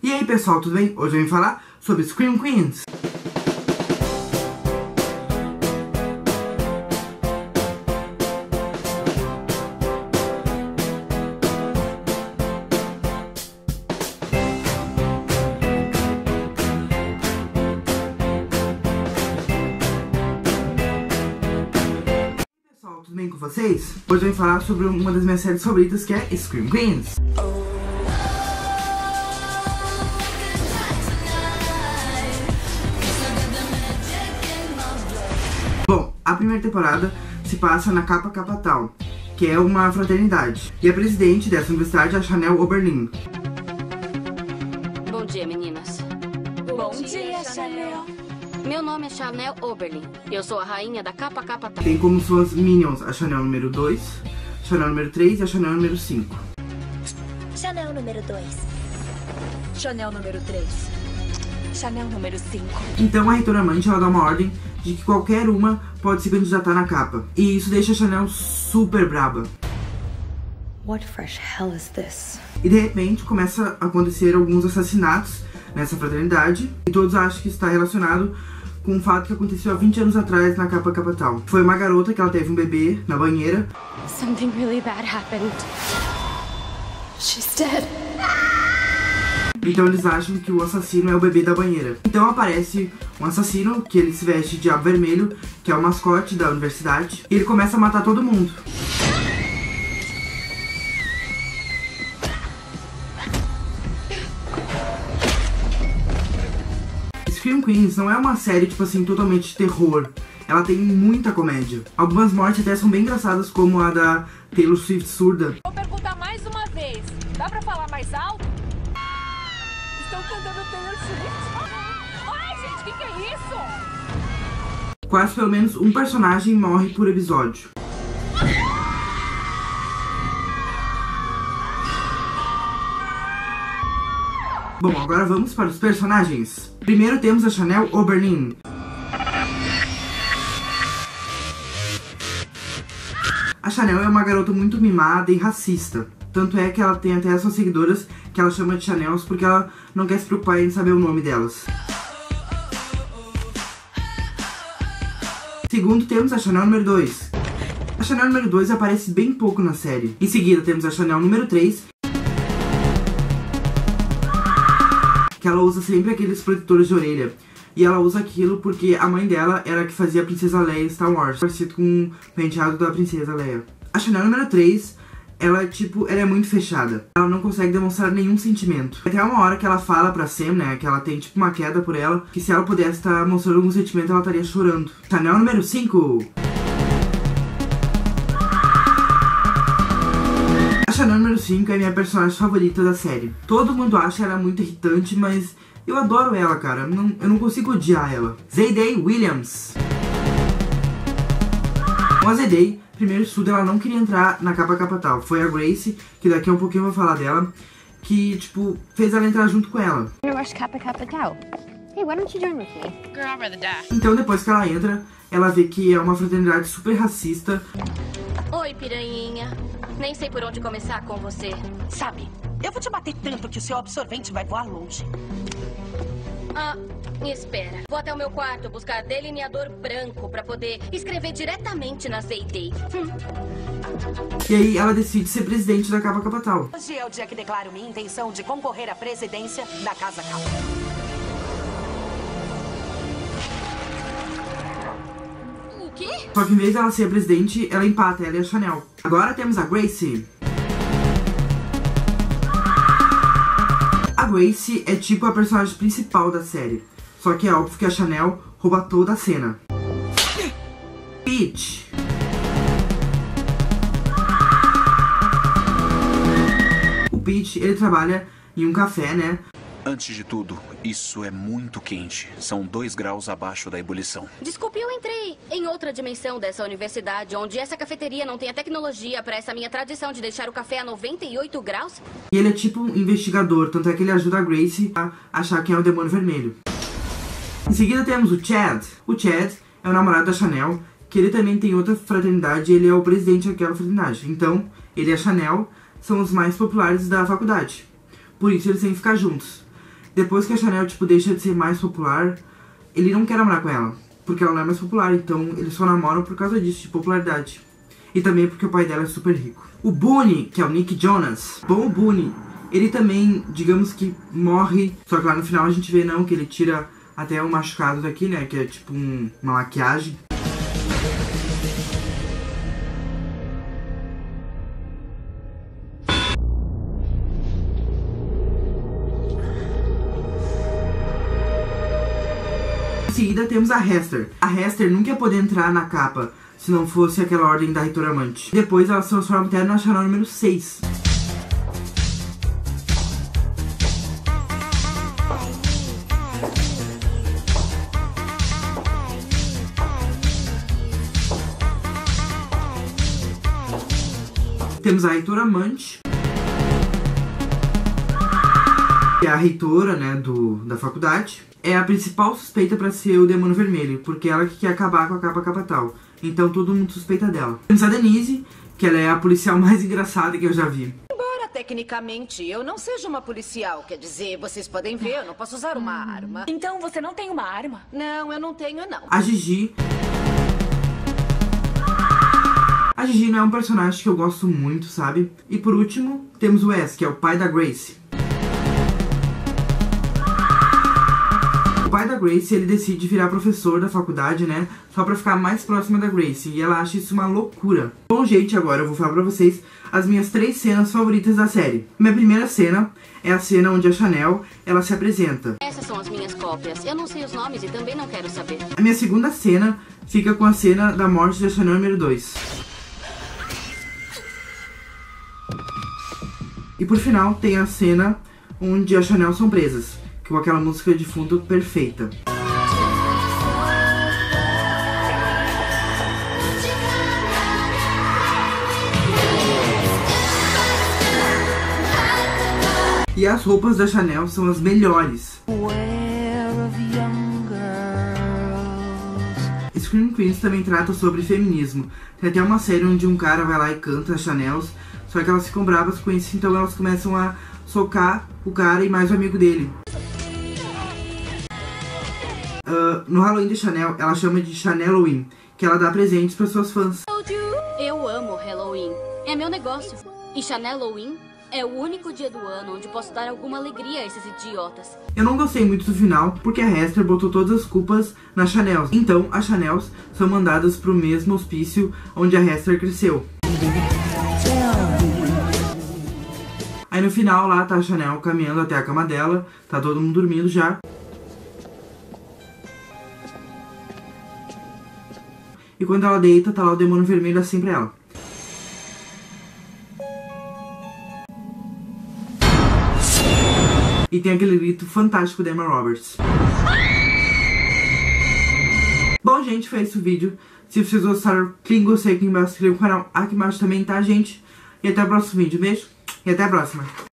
E aí pessoal, tudo bem? Hoje eu vim falar sobre Scream Queens. Pessoal, tudo bem com vocês? Hoje eu vim falar sobre uma das minhas séries favoritas que é Scream Queens. A primeira temporada se passa na Kappa Town, que é uma fraternidade. E a presidente dessa universidade é a Chanel Oberlin. Bom dia, meninas. Bom, dia, Chanel. Meu nome é Chanel Oberlin. Eu sou a rainha da capa capa Town. Tem como suas minions a Chanel número 2, Chanel número 3 e a Chanel número 5. Chanel número 2. Chanel número 3. Chanel número 5. Então a reitora Amante ela dá uma ordem de que qualquer uma pode se candidatar na capa. E isso deixa a Chanel super braba. What fresh hell is this? E de repente começa a acontecer alguns assassinatos nessa fraternidade. E todos acham que está relacionado com um fato que aconteceu há 20 anos atrás na capa capital. Foi uma garota que ela teve um bebê na banheira. Something really bad happened. She's dead. Então eles acham que o assassino é o bebê da banheira. Então aparece um assassino que ele se veste de diabo vermelho, que é o mascote da universidade, e ele começa a matar todo mundo. Scream Queens não é uma série, tipo assim, totalmente de terror. Ela tem muita comédia. Algumas mortes até são bem engraçadas, como a da Taylor Swift surda. Vou perguntar mais uma vez. Dá pra falar mais alto? Estão cantando Taylor Swift? Ai, gente, o que, que é isso? Quase pelo menos um personagem morre por episódio. Bom, agora vamos para os personagens. Primeiro temos a Chanel Oberlin. A Chanel é uma garota muito mimada e racista. Tanto é que ela tem até as suas seguidoras que ela chama de Chanels porque ela não quer se preocupar em saber o nome delas. Segundo, temos a Chanel número 2. A Chanel número 2 aparece bem pouco na série. Em seguida, temos a Chanel número 3. Que ela usa sempre aqueles protetores de orelha. E ela usa aquilo porque a mãe dela era a que fazia a Princesa Leia em Star Wars. Parecido com o penteado da Princesa Leia. A Chanel número 3 ela, tipo, ela é muito fechada. Ela não consegue demonstrar nenhum sentimento. Até uma hora que ela fala pra Sam, né, que ela tem, tipo, uma queda por ela, que se ela pudesse estar mostrando algum sentimento, ela estaria chorando. Chanel número 5. A Chanel número 5 é minha personagem favorita da série. Todo mundo acha ela muito irritante, mas eu adoro ela, cara. Não, eu não consigo odiar ela. Zayday Williams. Com a Zayday, primeiro estudo, ela não queria entrar na capa capital. Foi a Grace, que daqui a um pouquinho eu vou falar dela, que, tipo, fez ela entrar junto com ela. gonna rush Kappa Kappa Tau. Hey, why don't you join with me? Girl, I'd rather die. Então, depois que ela entra, ela vê que é uma fraternidade super racista. Oi, piranhinha. Nem sei por onde começar com você. Sabe, eu vou te bater tanto que o seu absorvente vai voar longe. Ah, espera. Vou até o meu quarto buscar delineador branco pra poder escrever diretamente na Zayday. Hum. E aí, ela decide ser presidente da capa capital. Hoje é o dia que declaro minha intenção de concorrer à presidência da Casa quê? Só que em vez dela ser a presidente, ela empata, ela e a Chanel. Agora temos a Gracie. A Gracie é tipo a personagem principal da série. Só que é óbvio que a Chanel rouba toda a cena. Peach. O Peach, ele trabalha em um café, né? Antes de tudo, isso é muito quente. São dois graus abaixo da ebulição. Desculpe, eu entrei em outra dimensão dessa universidade, onde essa cafeteria não tem a tecnologia pra essa minha tradição de deixar o café a 98 graus. E ele é tipo um investigador, tanto é que ele ajuda a Gracie a achar quem é o demônio vermelho. Em seguida temos o Chad. O Chad é o namorado da Chanel, que ele também tem outra fraternidade e ele é o presidente daquela fraternidade. Então, ele e a Chanel são os mais populares da faculdade. Por isso eles têm que ficar juntos. Depois que a Chanel, tipo, deixa de ser mais popular, ele não quer namorar com ela. Porque ela não é mais popular, então eles só namoram por causa disso, de popularidade. E também porque o pai dela é super rico. O Boone, que é o Nick Jonas. Bom, o Boone, ele também, digamos que morre. Só que lá no final a gente vê não, que ele tira até o machucado daqui, né? Que é tipo um, uma maquiagem. Seguida temos a Hester. A Hester nunca ia poder entrar na capa se não fosse aquela ordem da Reitora Amante. Depois ela se transforma até na Chanel número 6. Temos a reitora amante. A reitora, né, do, da faculdade. É a principal suspeita pra ser o demônio vermelho, porque ela que quer acabar com a capa capatal. Então todo mundo suspeita dela. Temos a Denise, que ela é a policial mais engraçada que eu já vi. Embora tecnicamente eu não seja uma policial, quer dizer, vocês podem ver, eu não posso usar uma arma. Então você não tem uma arma? Não, eu não tenho não. A Gigi. A Gigi não é um personagem que eu gosto muito, sabe? E por último, temos o Wes, que é o pai da Grace. O pai da Grace, ele decide virar professor da faculdade, né? Só pra ficar mais próxima da Grace. E ela acha isso uma loucura. Bom, gente, agora eu vou falar pra vocês as minhas três cenas favoritas da série. Minha primeira cena é a cena onde a Chanel, ela se apresenta. Essas são as minhas cópias. Eu não sei os nomes e também não quero saber. A minha segunda cena fica com a cena da morte da Chanel número 2. E por final tem a cena onde as Chanel são presas, com aquela música de fundo perfeita. E as roupas da Chanel são as melhores. Scream Queens também trata sobre feminismo. Tem até uma série onde um cara vai lá e canta as Chanels, só que elas ficam bravas com isso, então elas começam a socar o cara e mais o amigo dele. Uh, no Halloween de Chanel, ela chama de Chaneloween, que ela dá presentes para suas fãs. Eu amo Halloween. É meu negócio. E Chaneloween é o único dia do ano onde posso dar alguma alegria a esses idiotas. Eu não gostei muito do final, porque a Hester botou todas as culpas na Chanel. Então, as Chanels são mandadas pro mesmo hospício onde a Hester cresceu. Aí no final lá tá a Chanel caminhando até a cama dela, tá todo mundo dormindo já. E quando ela deita, tá lá o demônio vermelho assim pra ela. E tem aquele grito fantástico da Emma Roberts. Bom, gente, foi esse o vídeo. Se vocês gostaram, clique em gostei aqui embaixo, se inscreva no canal aqui embaixo também, tá, gente? E até o próximo vídeo. Beijo e até a próxima.